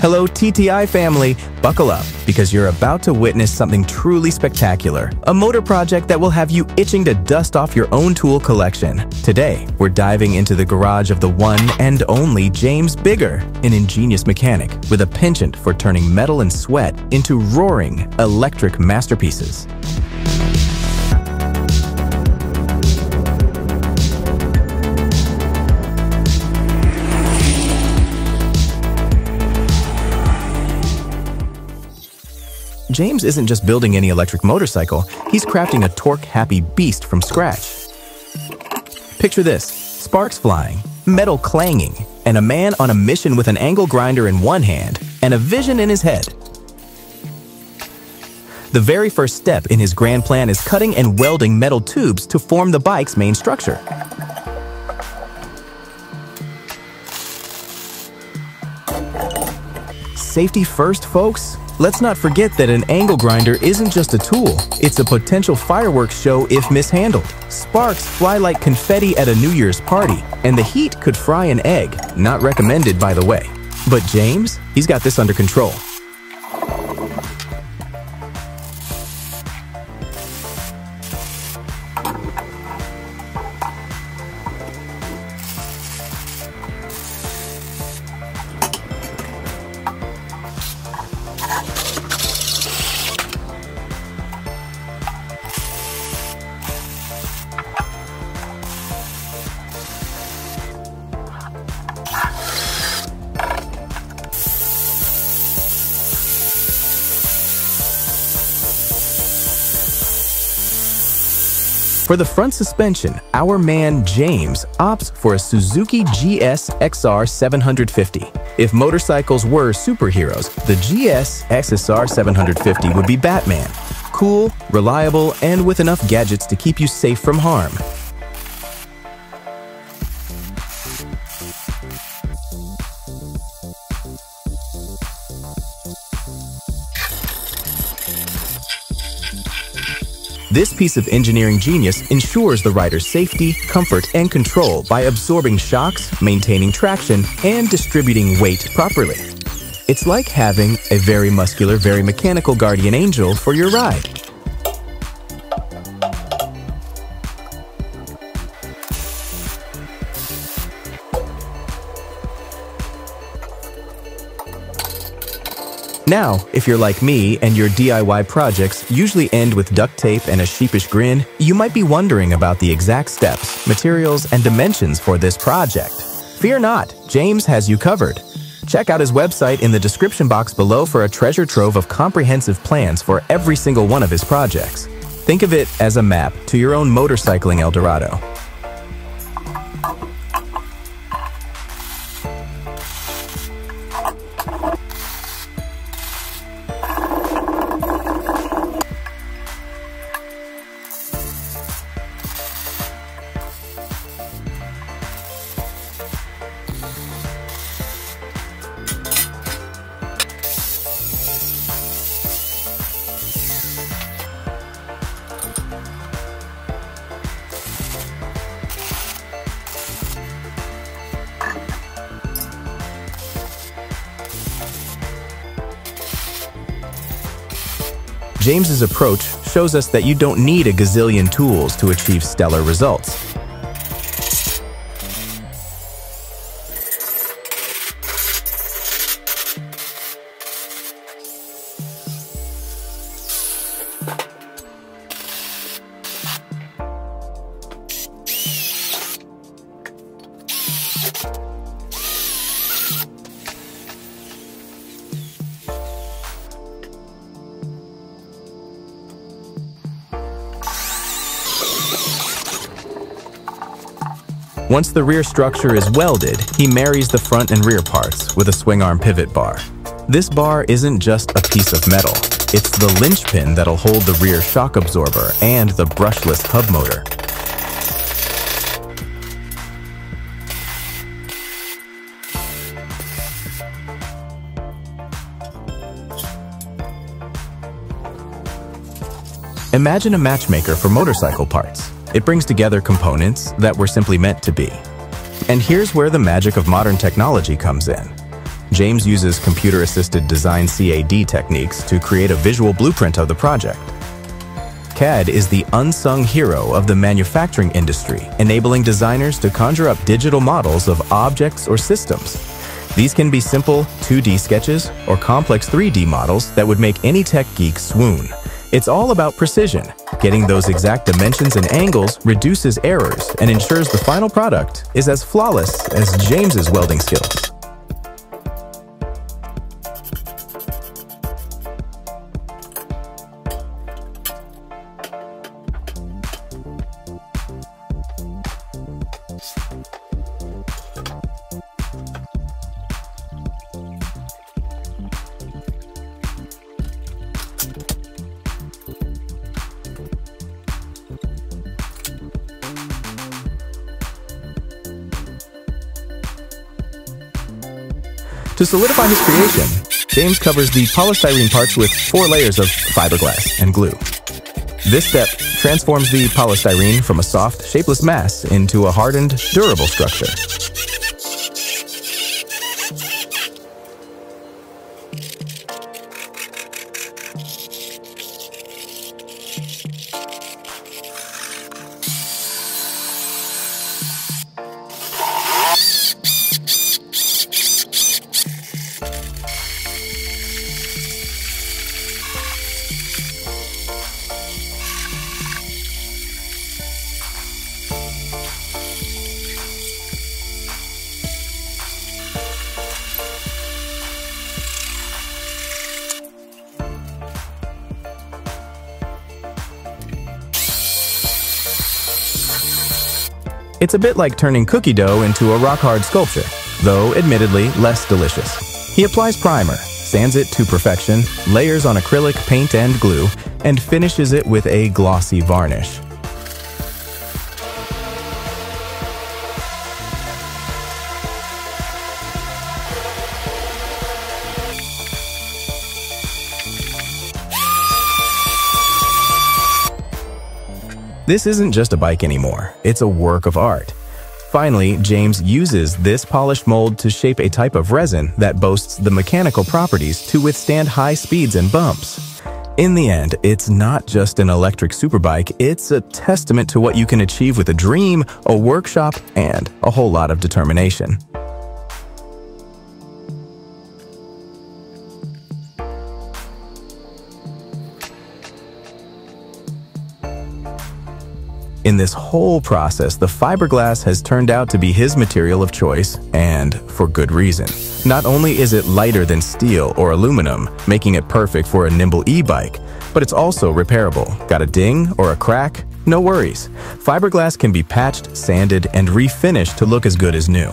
Hello, TTI family. Buckle up because you're about to witness something truly spectacular. A motor project that will have you itching to dust off your own tool collection. Today, we're diving into the garage of the one and only James Biggar, an ingenious mechanic with a penchant for turning metal and sweat into roaring electric masterpieces. James isn't just building any electric motorcycle, he's crafting a torque-happy beast from scratch. Picture this, sparks flying, metal clanging, and a man on a mission with an angle grinder in one hand and a vision in his head. The very first step in his grand plan is cutting and welding metal tubes to form the bike's main structure. Safety first, folks? Let's not forget that an angle grinder isn't just a tool, it's a potential fireworks show if mishandled. Sparks fly like confetti at a New Year's party, and the heat could fry an egg, not recommended by the way. But James, he's got this under control. For the front suspension, our man James opts for a Suzuki GS XR 750. If motorcycles were superheroes, the GSX-R 750 would be Batman. Cool, reliable, and with enough gadgets to keep you safe from harm. This piece of engineering genius ensures the rider's safety, comfort, and control by absorbing shocks, maintaining traction, and distributing weight properly. It's like having a very muscular, very mechanical guardian angel for your ride. Now, if you're like me and your DIY projects usually end with duct tape and a sheepish grin, you might be wondering about the exact steps, materials, and dimensions for this project. Fear not, James has you covered. Check out his website in the description box below for a treasure trove of comprehensive plans for every single one of his projects. Think of it as a map to your own motorcycling El James's approach shows us that you don't need a gazillion tools to achieve stellar results. Once the rear structure is welded, he marries the front and rear parts with a swing arm pivot bar. This bar isn't just a piece of metal, it's the linchpin that'll hold the rear shock absorber and the brushless hub motor. Imagine a matchmaker for motorcycle parts. It brings together components that were simply meant to be. And here's where the magic of modern technology comes in. James uses computer-assisted design CAD techniques to create a visual blueprint of the project. CAD is the unsung hero of the manufacturing industry, enabling designers to conjure up digital models of objects or systems. These can be simple 2D sketches or complex 3D models that would make any tech geek swoon. It's all about precision. Getting those exact dimensions and angles reduces errors and ensures the final product is as flawless as James's welding skills. To solidify his creation, James covers the polystyrene parts with four layers of fiberglass and glue. This step transforms the polystyrene from a soft, shapeless mass into a hardened, durable structure. It's a bit like turning cookie dough into a rock-hard sculpture, though admittedly less delicious. He applies primer, sands it to perfection, layers on acrylic paint and glue, and finishes it with a glossy varnish. This isn't just a bike anymore, it's a work of art. Finally, James uses this polished mold to shape a type of resin that boasts the mechanical properties to withstand high speeds and bumps. In the end, it's not just an electric superbike, it's a testament to what you can achieve with a dream, a workshop, and a whole lot of determination. In this whole process, the fiberglass has turned out to be his material of choice, and for good reason. Not only is it lighter than steel or aluminum, making it perfect for a nimble e-bike, but it's also repairable. Got a ding or a crack? No worries. Fiberglass can be patched, sanded, and refinished to look as good as new.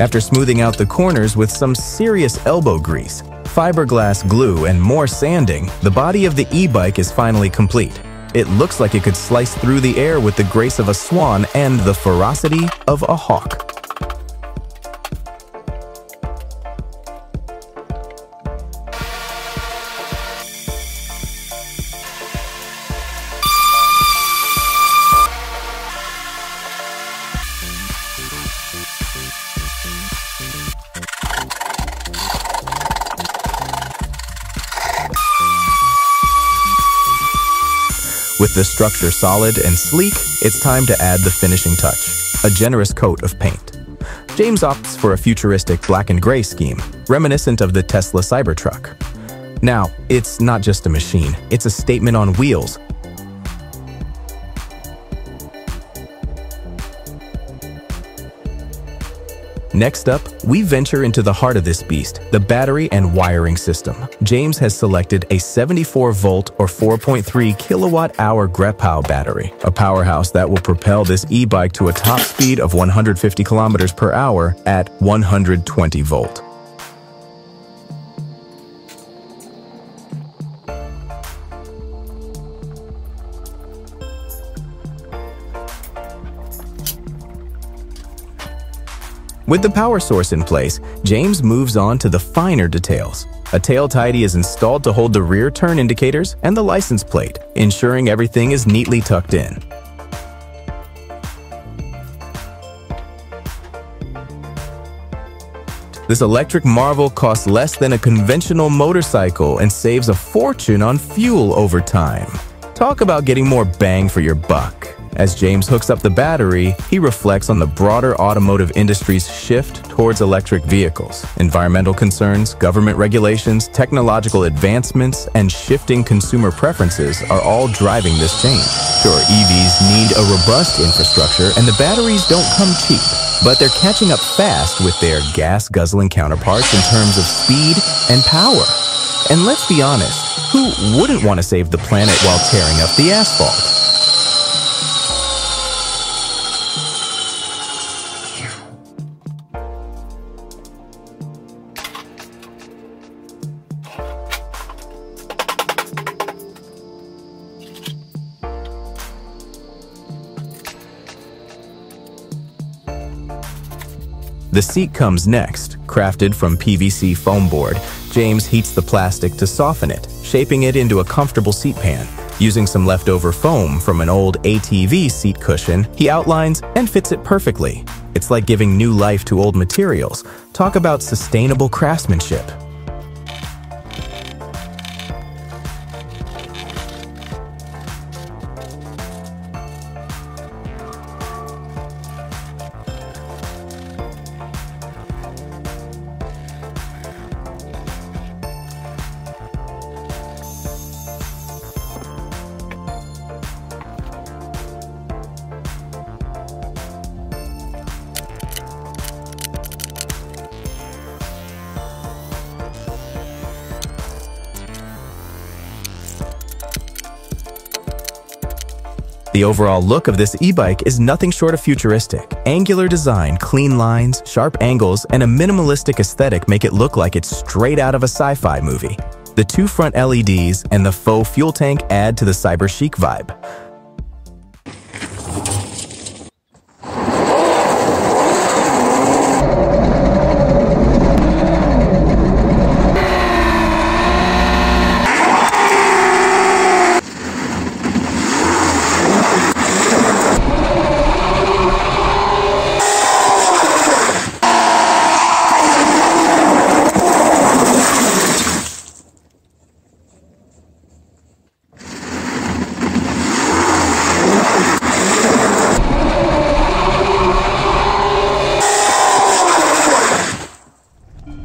After smoothing out the corners with some serious elbow grease, fiberglass glue, and more sanding, the body of the e-bike is finally complete. It looks like it could slice through the air with the grace of a swan and the ferocity of a hawk. The structure solid and sleek, it's time to add the finishing touch, a generous coat of paint. James opts for a futuristic black and gray scheme, reminiscent of the Tesla Cybertruck. Now, it's not just a machine, it's a statement on wheels, Next up, we venture into the heart of this beast, the battery and wiring system. James has selected a 74-volt or 4.3 kilowatt-hour Grepow battery, a powerhouse that will propel this e-bike to a top speed of 150 kilometers per hour at 120 volt. With the power source in place, James moves on to the finer details. A tail tidy is installed to hold the rear turn indicators and the license plate, ensuring everything is neatly tucked in. This electric marvel costs less than a conventional motorcycle and saves a fortune on fuel over time. Talk about getting more bang for your buck. As James hooks up the battery, he reflects on the broader automotive industry's shift towards electric vehicles. Environmental concerns, government regulations, technological advancements, and shifting consumer preferences are all driving this change. Sure, EVs need a robust infrastructure, and the batteries don't come cheap but they're catching up fast with their gas-guzzling counterparts in terms of speed and power. And let's be honest, who wouldn't want to save the planet while tearing up the asphalt? The seat comes next. Crafted from PVC foam board, James heats the plastic to soften it, shaping it into a comfortable seat pan. Using some leftover foam from an old ATV seat cushion, he outlines and fits it perfectly. It's like giving new life to old materials. Talk about sustainable craftsmanship. The overall look of this e-bike is nothing short of futuristic. Angular design, clean lines, sharp angles, and a minimalistic aesthetic make it look like it's straight out of a sci-fi movie. The two front LEDs and the faux fuel tank add to the cyber chic vibe.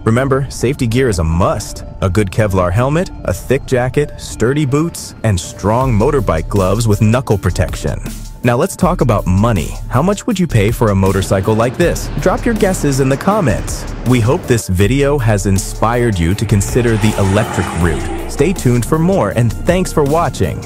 Remember, safety gear is a must. A good Kevlar helmet, a thick jacket, sturdy boots, and strong motorbike gloves with knuckle protection. Now let's talk about money. How much would you pay for a motorcycle like this? Drop your guesses in the comments. We hope this video has inspired you to consider the electric route. Stay tuned for more and thanks for watching.